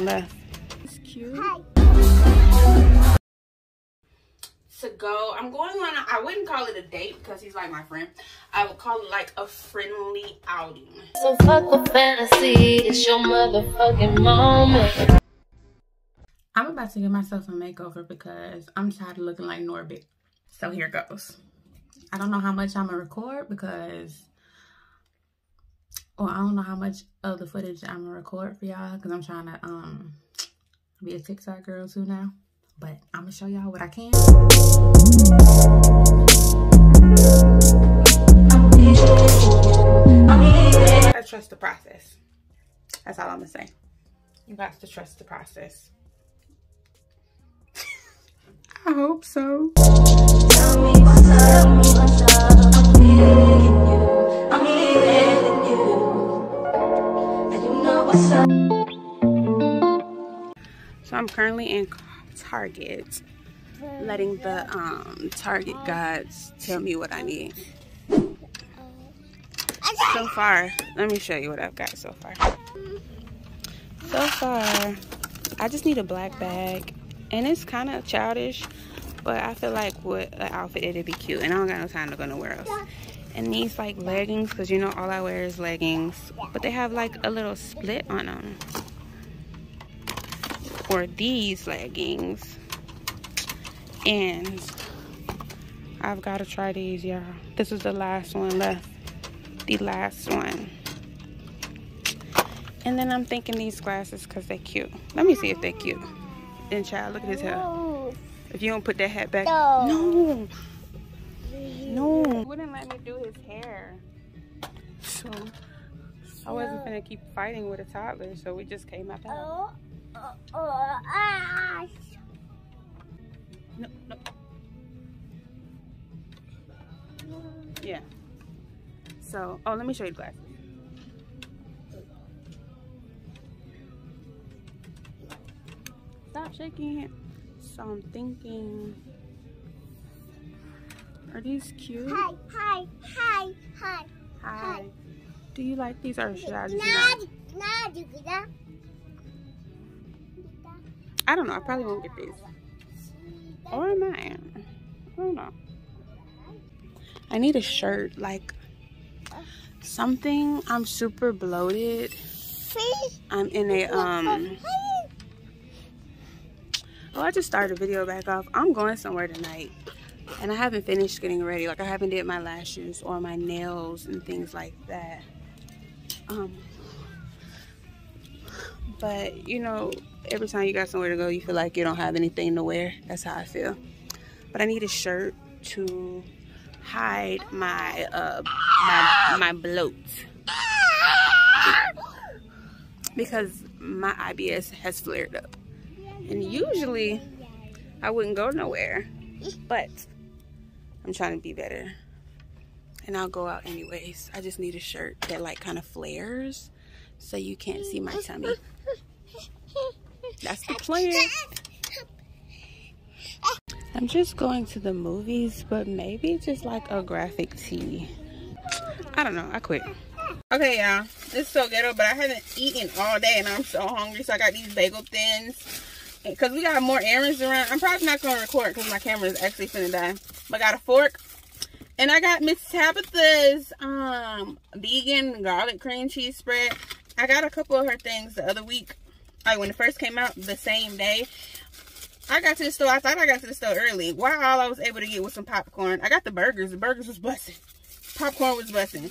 left. It's cute. To go, I'm going on. A, I wouldn't call it a date because he's like my friend. I would call it like a friendly outing. So fuck a fantasy, it's your motherfucking moment. I'm about to give myself a makeover because I'm tired of looking like Norbit. So here goes. I don't know how much I'm gonna record because, or I don't know how much of the footage I'm gonna record for y'all because I'm trying to um be a TikTok girl too now. But I'm gonna show y'all what I can. I trust the process. That's all I'm gonna say. You got to trust the process. I hope so. So I'm currently in Target, letting the um, Target guys tell me what I need. So far, let me show you what I've got so far. So far, I just need a black bag and it's kind of childish but I feel like with an outfit it'd be cute and I don't got no time to go nowhere else and these like leggings because you know all I wear is leggings. But they have like a little split on them or these leggings. And I've got to try these y'all. This is the last one left. The last one. And then I'm thinking these glasses because they're cute. Let me see if they're cute. And child, look at his hair. If you don't put that hat back. No. No. He wouldn't let me do his hair. So I wasn't gonna keep fighting with a toddler, so we just came up out Oh, oh, oh, ah. No, no. Yeah. So, oh, let me show you the glasses. Stop shaking it. So I'm thinking, are these cute? Hi, hi, hi, hi. Hi. Do you like these or should I just not? I don't know. I probably won't get these. Or am I. I don't know. I need a shirt. Like something. I'm super bloated. I'm in a um. Oh, I just started a video back off. I'm going somewhere tonight. And I haven't finished getting ready. Like I haven't did my lashes or my nails and things like that. Um, but you know, every time you got somewhere to go, you feel like you don't have anything to wear. That's how I feel. But I need a shirt to hide my uh my my bloat because my IBS has flared up. And usually I wouldn't go nowhere, but I'm trying to be better. And I'll go out anyways. I just need a shirt that like kind of flares so you can't see my tummy. That's the plan. I'm just going to the movies, but maybe just like a graphic tee. I don't know. I quit. Okay, y'all. It's so ghetto, but I haven't eaten all day and I'm so hungry. So I got these bagel thins. Because we got more errands around. I'm probably not going to record because my camera is actually finna die. But I got a fork. And I got Miss Tabitha's um, vegan garlic cream cheese spread. I got a couple of her things the other week. Like when it first came out the same day. I got to the store. I thought I got to the store early. While all I was able to get was some popcorn. I got the burgers. The burgers was busting. Popcorn was busting.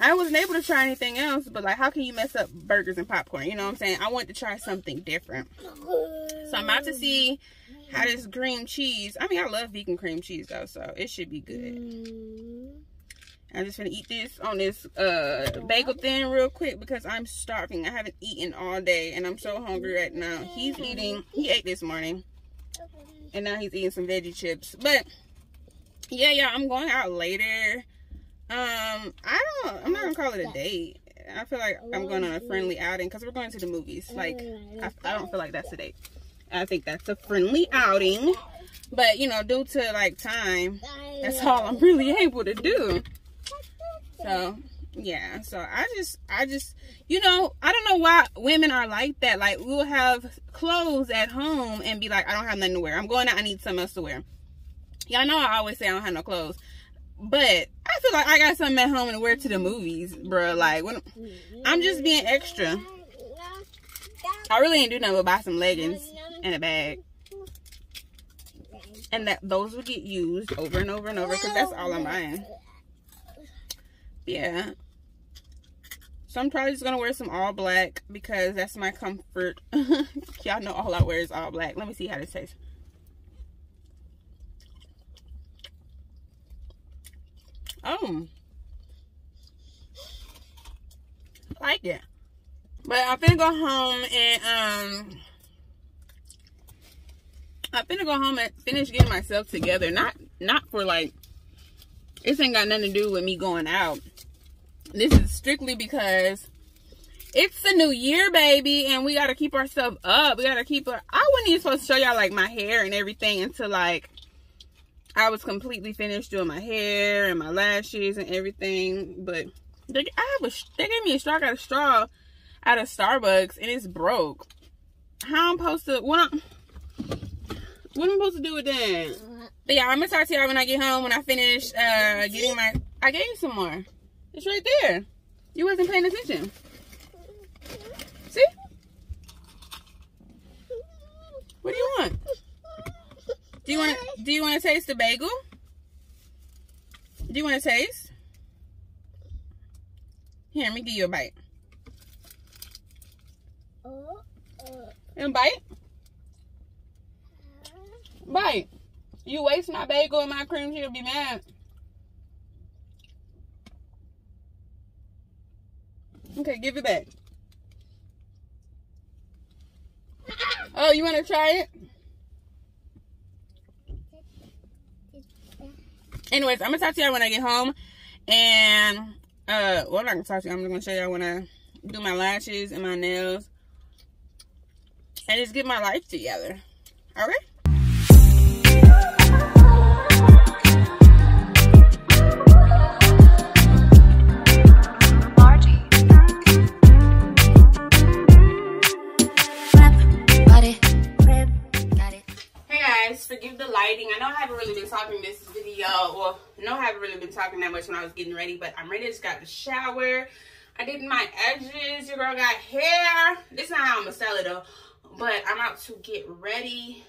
I wasn't able to try anything else, but like, how can you mess up burgers and popcorn? You know what I'm saying? I wanted to try something different. So I'm about to see how this cream cheese. I mean, I love vegan cream cheese though, so it should be good. I'm just gonna eat this on this uh bagel thin real quick because I'm starving. I haven't eaten all day and I'm so hungry right now. He's eating. He ate this morning, and now he's eating some veggie chips. But yeah, yeah, I'm going out later. Um, I don't. I'm not gonna call it a date. I feel like I'm going on a friendly outing because we're going to the movies. Like, I, I don't feel like that's a date. I think that's a friendly outing. But you know, due to like time, that's all I'm really able to do. So yeah so i just i just you know i don't know why women are like that like we'll have clothes at home and be like i don't have nothing to wear i'm going out i need something else to wear y'all know i always say i don't have no clothes but i feel like i got something at home to wear to the movies bro like when i'm just being extra. I really ain't do nothing but buy some leggings and a bag. And that those will get used over and over and over because that's all i'm buying. Yeah. So i'm probably just gonna wear some all black because that's my comfort. Y'all know all i wear is all black. Let me see how this tastes oh I like it but i'm gonna go home and um i'm gonna go home and finish getting myself together not not for like this ain't got nothing to do with me going out this is strictly because it's the new year, baby, and we gotta keep ourselves up. We gotta keep our. I wasn't even supposed to show y'all like my hair and everything until like I was completely finished doing my hair and my lashes and everything. But they, I have a. They gave me a straw. I got a straw out of Starbucks and it's broke. How I'm supposed to? What? I'm, what am I supposed to do with that? But yeah, I'm gonna talk to y'all when I get home when I finish uh getting my. I gave you some more. It's right there. You wasn't paying attention. See? What do you want? Do you want to do you want to taste the bagel? Do you want to taste? Here, let me give you a bite. And bite? Bite. You waste my bagel and my cream cheese, be mad. Okay, give it back. Oh, you want to try it? Anyways, I'm to talk to y'all when I get home. And, uh, well, I'm not to talk to you. I'm just to show y'all when I do my lashes and my nails. And just get my life together. Alright? Lighting. I know I haven't really been talking this video. Well, no, I haven't really been talking that much when I was getting ready, but I'm ready. Just got the shower. I did my edges. Your girl got hair. This is not how I'm gonna sell it though. But I'm out to get ready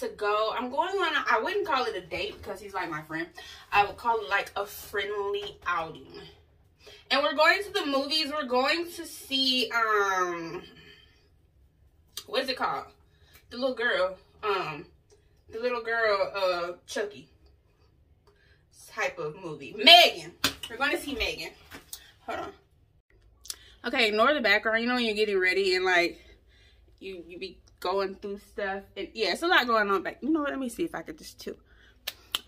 to go. I'm going on, a, I wouldn't call it a date because he's like my friend. I would call it like a friendly outing. And we're going to the movies. We're going to see, um, what is it called? The little girl, um, the little girl, uh, Chucky type of movie. Megan. We're going to see Megan. Hold on. Okay, ignore the background. You know when you're getting ready and like you you be going through stuff. And yeah, it's a lot going on back. You know what? Let me see if I could just too.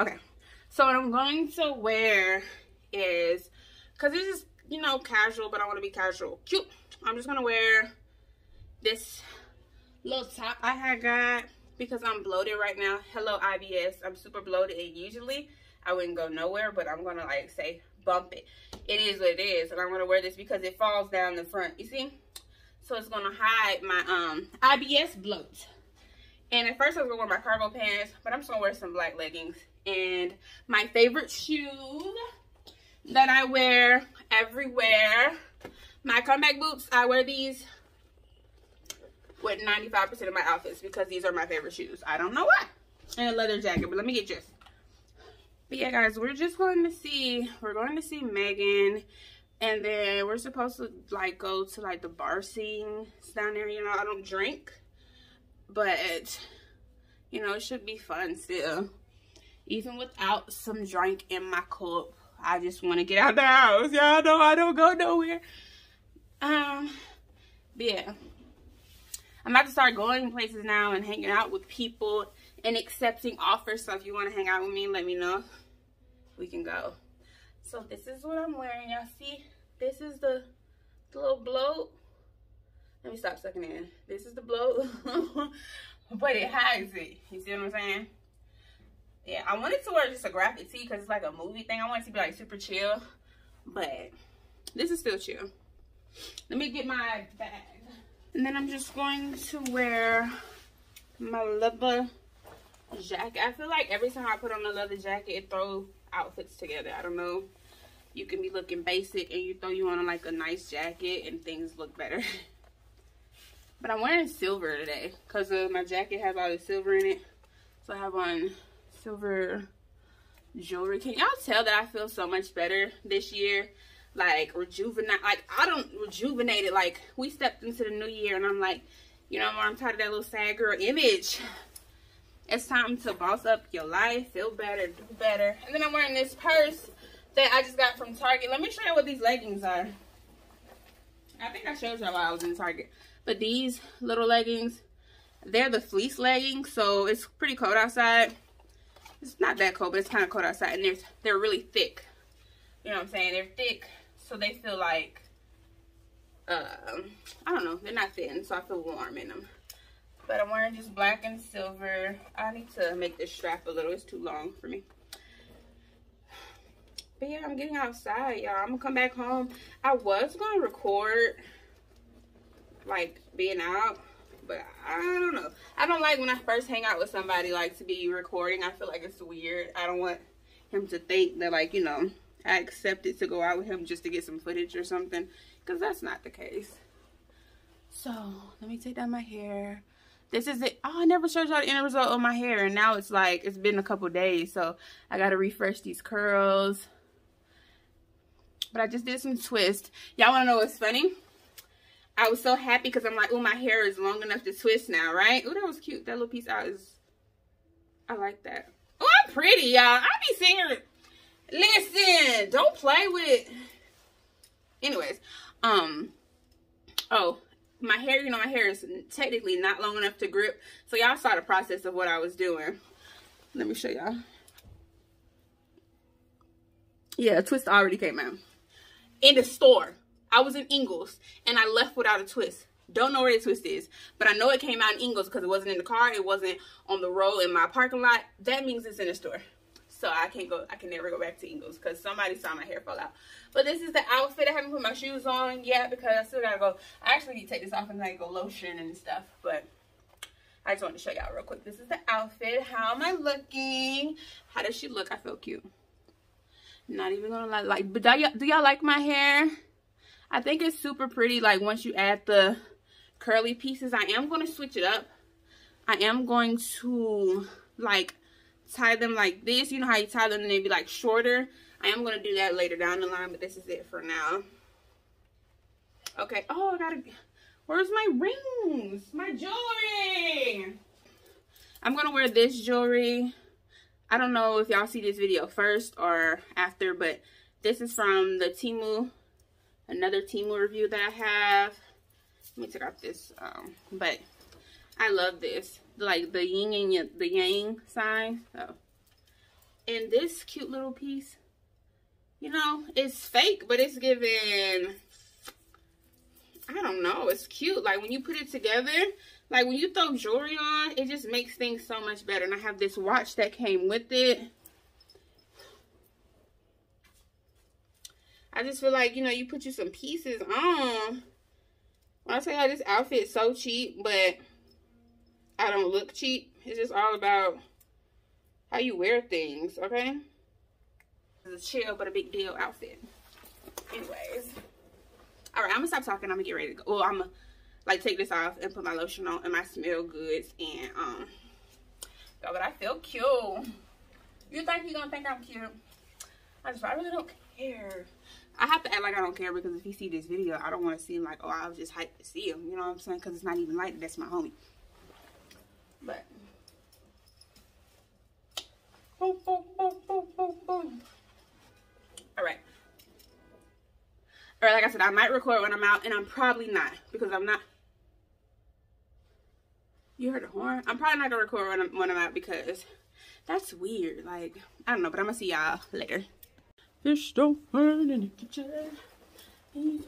Okay. So what I'm going to wear is because this is you know casual, but I want to be casual cute. I'm just gonna wear this little top I had got because I'm bloated right now. Hello IBS. I'm super bloated and usually I wouldn't go nowhere, but I'm gonna like say bump it. It is what it is, and I'm gonna wear this because it falls down the front. You see? So it's gonna hide my um IBS bloat. And at first I was gonna wear my cargo pants, but I'm just gonna wear some black leggings and my favorite shoes that I wear everywhere. My combat boots, I wear these with 95% of my outfits because these are my favorite shoes. I don't know why. And a leather jacket, but let me get just. But yeah, guys, we're just going to see, we're going to see Megan. And then we're supposed to, like, go to, like, the bar scene down there. You know, I don't drink. But, you know, it should be fun still. Even without some drink in my cup. I just want to get out the house. Y'all know I don't go nowhere. Um, yeah. I'm about to start going places now and hanging out with people and accepting offers. So if you want to hang out with me, let me know. We can go. So this is what I'm wearing. Y'all see? This is the, the little bloat. Let me stop sucking in. This is the bloat. but it hides it. You see what I'm saying? Yeah, I wanted to wear just a graphic tee because it's like a movie thing. I wanted to be like super chill. But this is still chill. Let me get my bag. And then I'm just going to wear my leather jacket. I feel like every time I put on a leather jacket, it throws outfits together. I don't know. You can be looking basic and you throw you on like a nice jacket and things look better. but I'm wearing silver today because uh, my jacket has all the silver in it. So I have on silver jewelry. Can y'all tell that I feel so much better this year? Like rejuvenate, like I don't rejuvenate it. Like we stepped into the new year and I'm like, you know, I'm tired of that little sad girl image. It's time to boss up your life, feel better, do better. And then I'm wearing this purse that I just got from Target. Let me show you what these leggings are. I think I showed y'all while I was in Target. But these little leggings, they're the fleece leggings. So it's pretty cold outside. It's not that cold, but it's kind of cold outside. And they're, they're really thick. You know what I'm saying? They're thick. So they feel like, um, I don't know. They're not thin. So I feel warm in them. But I'm wearing just black and silver. I need to make this strap a little. It's too long for me. But yeah, I'm getting outside, y'all. I'm gonna come back home. I was gonna record, like, being out. But I don't know. I don't like when I first hang out with somebody, like, to be recording. I feel like it's weird. I don't want him to think that, like, you know, I accepted to go out with him just to get some footage or something. Because that's not the case. So, let me take down my hair. This is it. Oh, I never showed y'all the end result of my hair. And now it's like, it's been a couple days. So, I got to refresh these curls. But I just did some twist. Y'all want to know what's funny? I was so happy because I'm like, oh, my hair is long enough to twist now, right? Oh, that was cute. That little piece out is, I like that. Oh, I'm pretty, y'all. I be seeing her. Listen, don't play with. Anyways, um, oh, my hair, you know, my hair is technically not long enough to grip. So y'all saw the process of what I was doing. Let me show y'all. Yeah, twist already came out in the store. I was in Ingles and I left without a twist. Don't know where the twist is, but I know it came out in Ingles because it wasn't in the car. It wasn't on the road in my parking lot. That means it's in the store. So I can't go, I can never go back to Ingles because somebody saw my hair fall out. But this is the outfit. I haven't put my shoes on yet because I still gotta go. I actually need to take this off and like go lotion and stuff. But I just wanted to show y'all real quick. This is the outfit. How am I looking? How does she look? I feel cute. Not even gonna lie. Like, but do y'all like my hair? I think it's super pretty. Like once you add the curly pieces, I am to switch it up. I am going to like tie them like this. You know how you tie them and they be like shorter. I am going to do that later down the line, but this is it for now. Okay. Oh, I gotta, where's my rings? My jewelry. I'm going to wear this jewelry. I don't know if y'all see this video first or after, but this is from the Temu another Temu review that I have. Let me take out this, um, but I love this. Like the yin and the yang sign. So, and this cute little piece, you know, it's fake, but it's giving, I don't know, it's cute. Like when you put it together, like when you throw jewelry on, it just makes things so much better. And I have this watch that came with it. I just feel like, you know, you put you some pieces on. When I tell you this outfit is so cheap, but I don't look cheap. It's just all about how you wear things, okay? It's a chill but a big deal outfit. Anyways. Alright, I'm gonna stop talking. I'm gonna get ready to go. Well, I'm gonna like take this off and put my lotion on and my smell goods and um yo, but I feel cute. You think he gonna think I'm cute? I just I really don't care. I have to act like I don't care because if he see this video, I don't want to seem like, oh, I was just hyped to see him. You know what I'm saying? Because it's not even like that's my homie. But. Boom, boom, boom, boom, boom, boom. All right. All right, like I said, I might record when I'm out, and I'm probably not because I'm not. You heard the horn? I'm probably not gonna record when I'm, when I'm out because that's weird. Like, I don't know, but I'm gonna see y'all later. Fish don't burn in the kitchen. I'm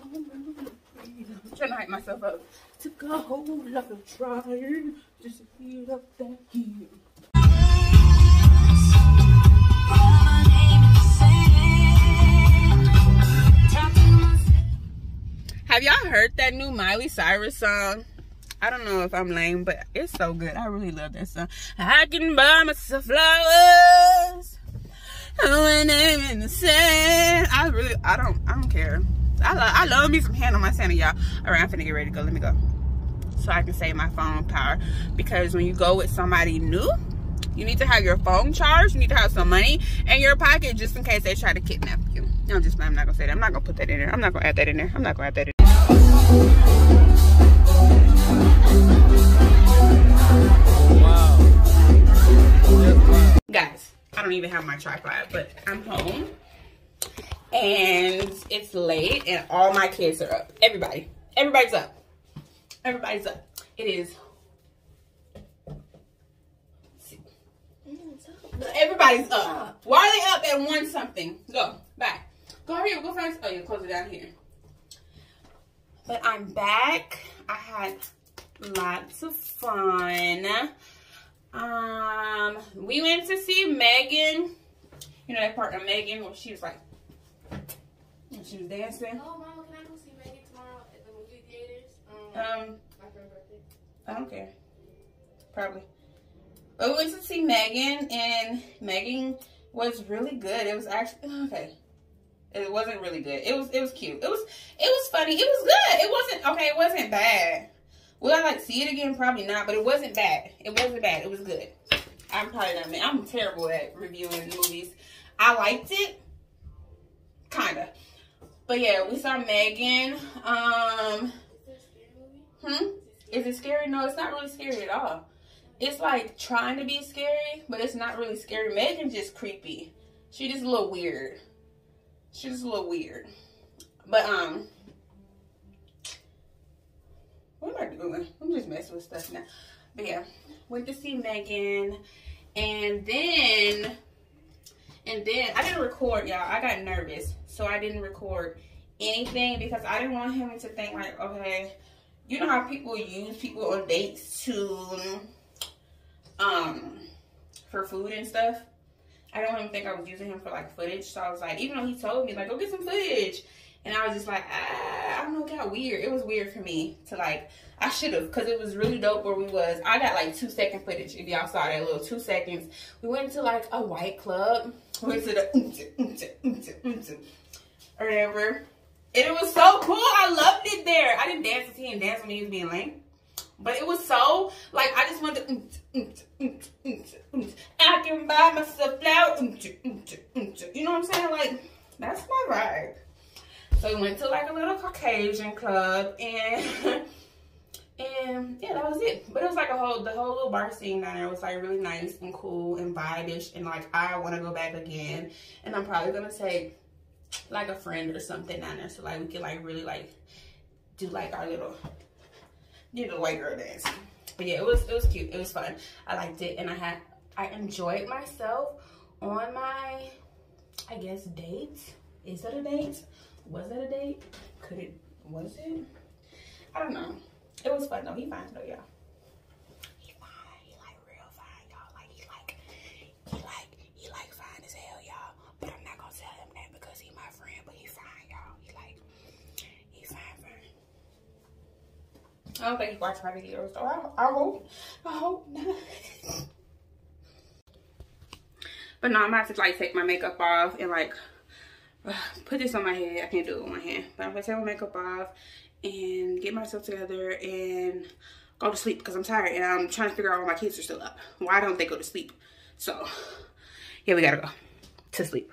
trying to hype myself up. Took a whole lot of trying just to up that. Have y'all heard that new Miley Cyrus song? I don't know if I'm lame, but it's so good. I really love that song. I can buy myself flowers when I'm in the sand. I really, I don't, I don't care. I love, I love me some Hannah Montana, y'all. All right, I'm finna get ready to go. Let me go, so I can save my phone power. Because when you go with somebody new, you need to have your phone charged. You need to have some money in your pocket just in case they try to kidnap you. No, I'm just, I'm not gonna say that. I'm not gonna put that in there. I'm not gonna add that in there. I'm not gonna add that in there. Guys, I don't even have my tripod, but I'm home and it's late and all my kids are up. Everybody, everybody's up. Everybody's up. It is. Everybody's up. Why are they up at one something? Go, bye. Go here, go first. Oh, you close it down here. But I'm back. I had lots of fun. Um, we went to see Megan. You know that part of Megan where she was like, she was dancing. Oh, mama, can I go see Megan tomorrow at the movie theaters? Um, my friend's birthday. I don't care. Probably. But we went to see Megan, and Megan was really good. It was actually okay. It wasn't really good. It was it was cute. It was it was funny. It was good. It wasn't okay. It wasn't bad. Will I like see it again? Probably not. But it wasn't bad. It wasn't bad. It was good. I'm probably not. I'm terrible at reviewing movies. I liked it, kinda. But yeah, we saw Megan. Um, hmm. Is it scary? No, it's not really scary at all. It's like trying to be scary, but it's not really scary. Megan's just creepy. She just a little weird. She's just a little weird. But um, what am I doing? I'm just messing with stuff now. But yeah, went to see Megan, and then, and then I didn't record, y'all. I got nervous, so I didn't record anything because I didn't want him to think like, okay, you know how people use people on dates to, um, for food and stuff. I don't even think I was using him for like footage. So I was like, even though he told me like, go get some footage. And I was just like, ah, I don't know, it got weird. It was weird for me to like, I should have, because it was really dope where we was. I got like two second footage, if y'all saw that little two seconds. We went to like a white club. We went to the or whatever. And it was so cool. I loved it there. I didn't dance with him dance when he was being lame. But it was so, like, I just wanted to, I can buy myself flowers. You know what I'm saying? Like, that's my vibe. So we went to like a little Caucasian club and and yeah, that was it. But it was like a whole the whole little bar scene down there was like really nice and cool and vibish and like I want to go back again. And I'm probably gonna take like a friend or something down there so like we can like really like do like our little you know white girl dance. But yeah, it was it was cute. It was fun. I liked it and I had I enjoyed myself on my I guess date. Is that a date? Was that a date? Could it, was it? I don't know. It was fun though. He fine though, y'all. He fine. He like real fine, y'all. Like he like, he like, he like fine as hell, y'all. But I'm not gonna tell him that because he my friend. But he fine, y'all. He like, he fine, fine. I don't think he watched my videos, so I, I hope, I hope not. but no, I'm about to like take my makeup off and like put this on my head. I can't do it with my hand. But I'm gonna take my makeup off and get myself together and go to sleep because I'm tired and I'm trying to figure out why my kids are still up. Why don't they go to sleep? So yeah, we gotta go to sleep.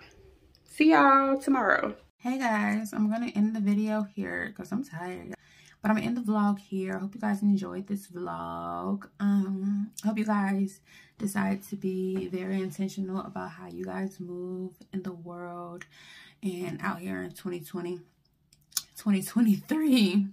See y'all tomorrow. Hey guys, I'm gonna end the video here because I'm tired. But I'm gonna end the vlog here. I hope you guys enjoyed this vlog. Um, I hope you guys decide to be very intentional about how you guys move in the world and out here in 2020 2023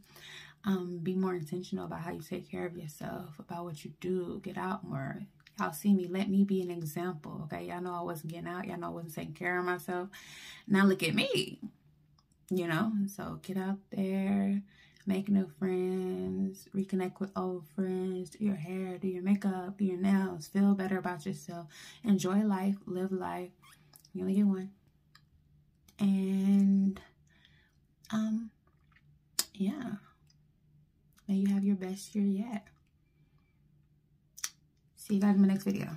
um be more intentional about how you take care of yourself about what you do get out more. Y'all see me let me be an example okay? Y'all know i wasn't getting out y'all know i wasn't taking care of myself. Now look at me you know? So get out there make new friends reconnect with old friends do your hair do your makeup do your nails feel better about yourself enjoy life live life. You only get one and um yeah. May you have your best year yet. See you guys in my next video.